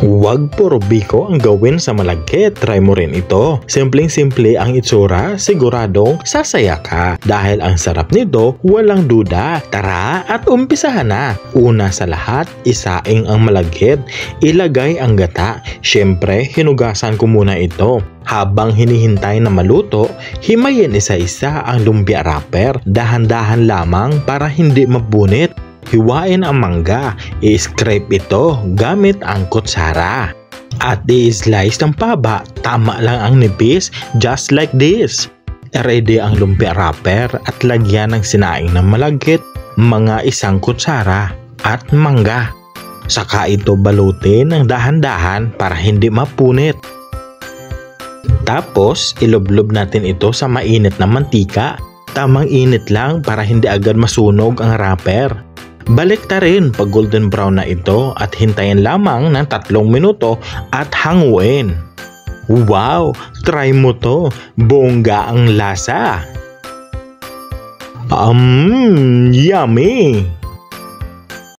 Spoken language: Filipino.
Huwag puro biko ang gawin sa malagkit. Try mo rin ito. Simpleng-simple ang itsura, siguradong sasaya ka. Dahil ang sarap nito, walang duda. Tara at umpisahan na. Una sa lahat, isaing ang malagkit. Ilagay ang gata. Siyempre, hinugasan ko muna ito. Habang hinihintay na maluto, himayin isa-isa ang lumpia wrapper. Dahan-dahan lamang para hindi mabunit. Hiwain ang mangga, i-scrape ito gamit ang kutsara. At i-slice ng paba, tama lang ang nipis, just like this. Ready ang lumpia wrapper at lagyan ng sinaing ng malagkit, mga isang kutsara at mangga. Saka ito balutin ng dahan-dahan para hindi mapunit. Tapos, ilublob natin ito sa mainit na mantika. Tamang init lang para hindi agad masunog ang wrapper. Balik ta rin pag golden brown na ito at hintayin lamang ng tatlong minuto at hanguin. Wow! Try mo to! Bongga ang lasa! Um, yummy!